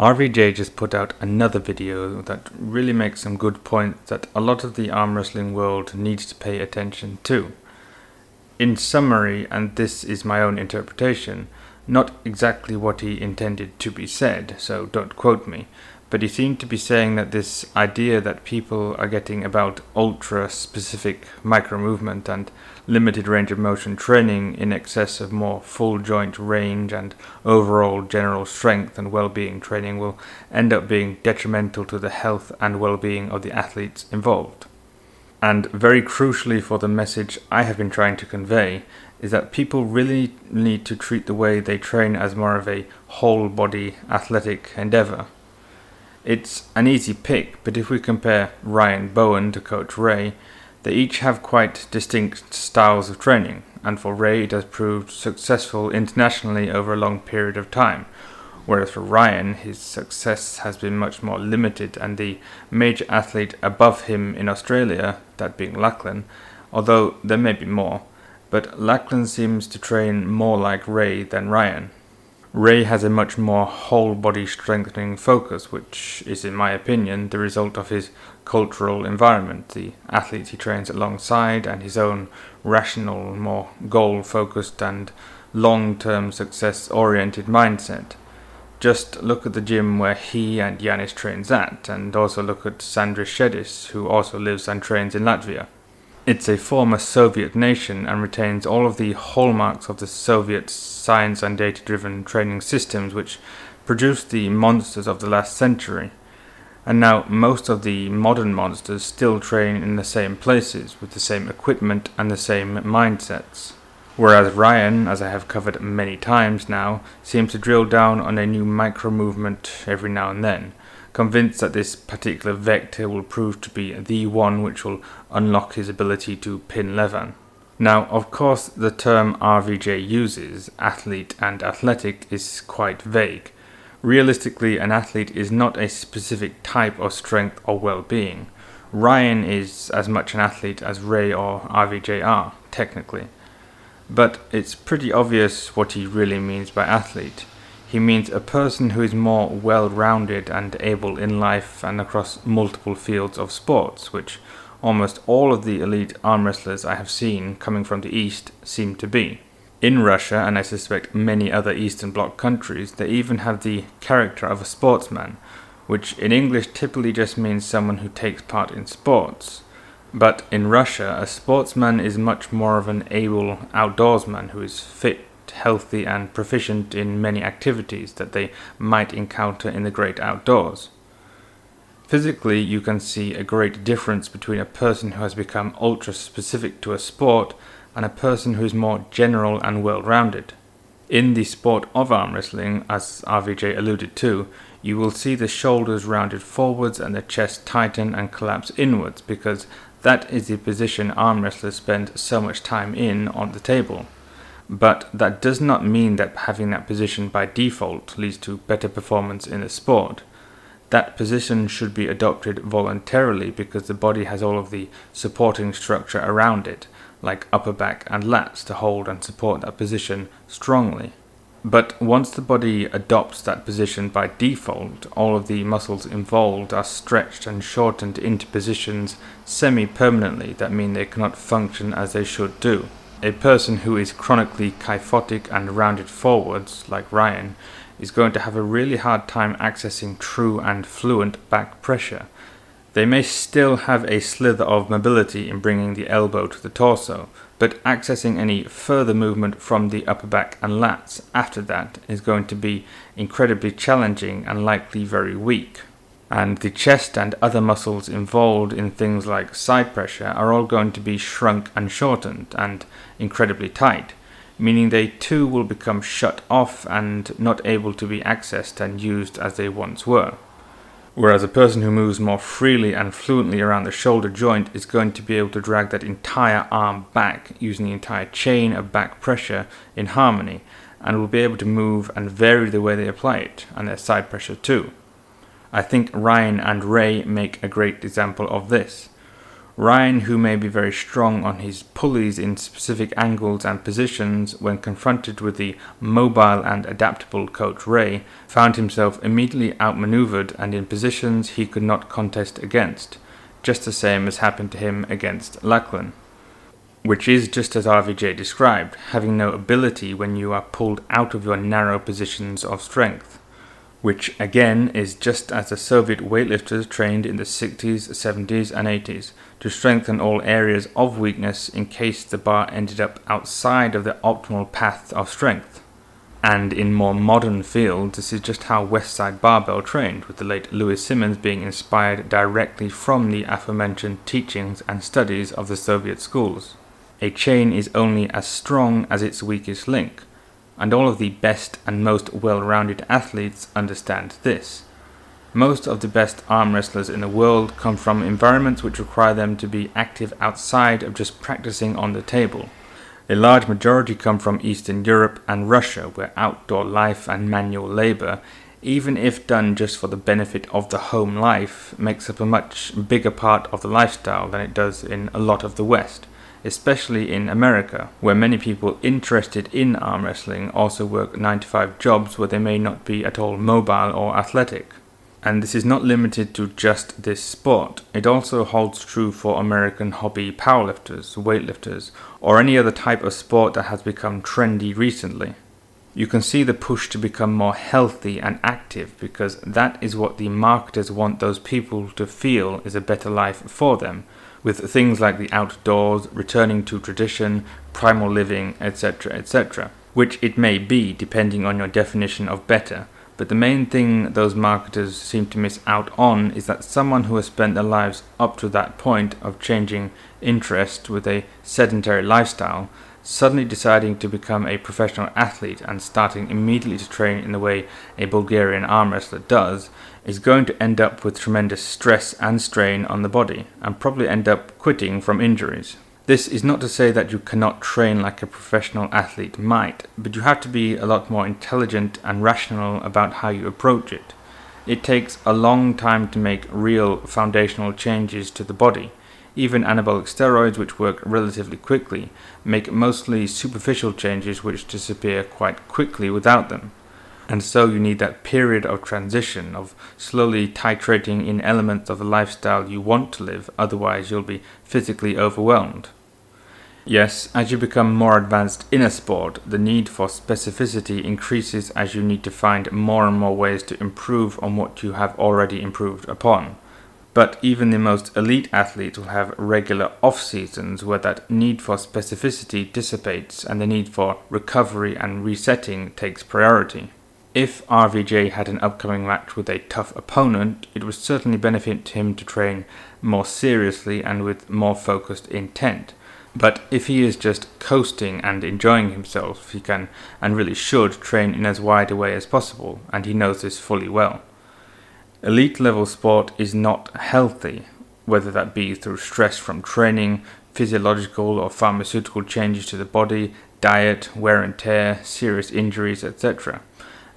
RVJ just put out another video that really makes some good points that a lot of the arm wrestling world needs to pay attention to. In summary, and this is my own interpretation, not exactly what he intended to be said, so don't quote me, but he seemed to be saying that this idea that people are getting about ultra specific micro movement and limited range of motion training in excess of more full joint range and overall general strength and well being training will end up being detrimental to the health and well being of the athletes involved. And very crucially for the message I have been trying to convey is that people really need to treat the way they train as more of a whole body athletic endeavor. It's an easy pick, but if we compare Ryan Bowen to Coach Ray, they each have quite distinct styles of training, and for Ray it has proved successful internationally over a long period of time, whereas for Ryan his success has been much more limited, and the major athlete above him in Australia, that being Lachlan, although there may be more, but Lachlan seems to train more like Ray than Ryan. Ray has a much more whole body strengthening focus, which is, in my opinion, the result of his cultural environment, the athletes he trains alongside, and his own rational, more goal focused and long term success oriented mindset. Just look at the gym where he and Yanis trains at, and also look at Sandris Sedis, who also lives and trains in Latvia. It's a former Soviet nation and retains all of the hallmarks of the Soviet science and data driven training systems which produced the monsters of the last century. And now most of the modern monsters still train in the same places with the same equipment and the same mindsets. Whereas Ryan, as I have covered many times now, seems to drill down on a new micro movement every now and then convinced that this particular vector will prove to be the one which will unlock his ability to pin Levan. Now, of course, the term RVJ uses, athlete and athletic, is quite vague. Realistically, an athlete is not a specific type of strength or well being. Ryan is as much an athlete as Ray or RVJ are, technically. But it's pretty obvious what he really means by athlete. He means a person who is more well rounded and able in life and across multiple fields of sports, which almost all of the elite arm wrestlers I have seen coming from the East seem to be. In Russia, and I suspect many other Eastern Bloc countries, they even have the character of a sportsman, which in English typically just means someone who takes part in sports. But in Russia, a sportsman is much more of an able outdoorsman who is fit healthy, and proficient in many activities that they might encounter in the great outdoors. Physically, you can see a great difference between a person who has become ultra specific to a sport and a person who is more general and well rounded. In the sport of arm wrestling, as RVJ alluded to, you will see the shoulders rounded forwards and the chest tighten and collapse inwards because that is the position arm wrestlers spend so much time in on the table. But that does not mean that having that position by default leads to better performance in the sport. That position should be adopted voluntarily because the body has all of the supporting structure around it, like upper back and lats, to hold and support that position strongly. But once the body adopts that position by default, all of the muscles involved are stretched and shortened into positions semi permanently that mean they cannot function as they should do. A person who is chronically kyphotic and rounded forwards, like Ryan, is going to have a really hard time accessing true and fluent back pressure. They may still have a slither of mobility in bringing the elbow to the torso, but accessing any further movement from the upper back and lats after that is going to be incredibly challenging and likely very weak and the chest and other muscles involved in things like side pressure are all going to be shrunk and shortened and incredibly tight, meaning they too will become shut off and not able to be accessed and used as they once were. Whereas a person who moves more freely and fluently around the shoulder joint is going to be able to drag that entire arm back using the entire chain of back pressure in harmony and will be able to move and vary the way they apply it and their side pressure too. I think Ryan and Ray make a great example of this. Ryan, who may be very strong on his pulleys in specific angles and positions, when confronted with the mobile and adaptable Coach Ray, found himself immediately outmaneuvered and in positions he could not contest against, just the same as happened to him against Lachlan. Which is just as RVJ described, having no ability when you are pulled out of your narrow positions of strength which again is just as the Soviet weightlifters trained in the 60s, 70s, and 80s to strengthen all areas of weakness in case the bar ended up outside of the optimal path of strength. And in more modern fields, this is just how Westside Barbell trained, with the late Louie Simmons being inspired directly from the aforementioned teachings and studies of the Soviet schools. A chain is only as strong as its weakest link, and all of the best and most well rounded athletes understand this. Most of the best arm wrestlers in the world come from environments which require them to be active outside of just practicing on the table. A large majority come from Eastern Europe and Russia, where outdoor life and manual labor, even if done just for the benefit of the home life, makes up a much bigger part of the lifestyle than it does in a lot of the West especially in America, where many people interested in arm wrestling also work 9 to 5 jobs where they may not be at all mobile or athletic. And this is not limited to just this sport, it also holds true for American hobby powerlifters, weightlifters, or any other type of sport that has become trendy recently. You can see the push to become more healthy and active because that is what the marketers want those people to feel is a better life for them, with things like the outdoors, returning to tradition, primal living, etc., etc., which it may be depending on your definition of better. But the main thing those marketers seem to miss out on is that someone who has spent their lives up to that point of changing interest with a sedentary lifestyle suddenly deciding to become a professional athlete and starting immediately to train in the way a Bulgarian arm wrestler does, is going to end up with tremendous stress and strain on the body, and probably end up quitting from injuries. This is not to say that you cannot train like a professional athlete might, but you have to be a lot more intelligent and rational about how you approach it. It takes a long time to make real foundational changes to the body even anabolic steroids, which work relatively quickly, make mostly superficial changes which disappear quite quickly without them. And so you need that period of transition, of slowly titrating in elements of the lifestyle you want to live, otherwise, you'll be physically overwhelmed. Yes, as you become more advanced in a sport, the need for specificity increases as you need to find more and more ways to improve on what you have already improved upon. But even the most elite athletes will have regular off seasons where that need for specificity dissipates and the need for recovery and resetting takes priority. If RVJ had an upcoming match with a tough opponent, it would certainly benefit him to train more seriously and with more focused intent. But if he is just coasting and enjoying himself, he can and really should train in as wide a way as possible, and he knows this fully well. Elite level sport is not healthy, whether that be through stress from training, physiological or pharmaceutical changes to the body, diet, wear and tear, serious injuries, etc.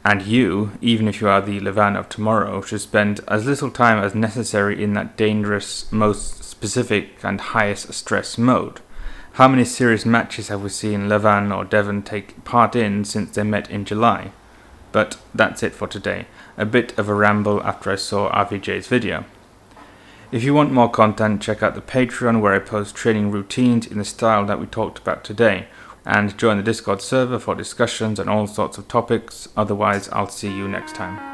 And you, even if you are the Levan of tomorrow, should spend as little time as necessary in that dangerous, most specific, and highest stress mode. How many serious matches have we seen Levan or Devon take part in since they met in July? But that's it for today. A bit of a ramble after I saw RVJ's video. If you want more content, check out the Patreon where I post training routines in the style that we talked about today, and join the Discord server for discussions on all sorts of topics. Otherwise, I'll see you next time.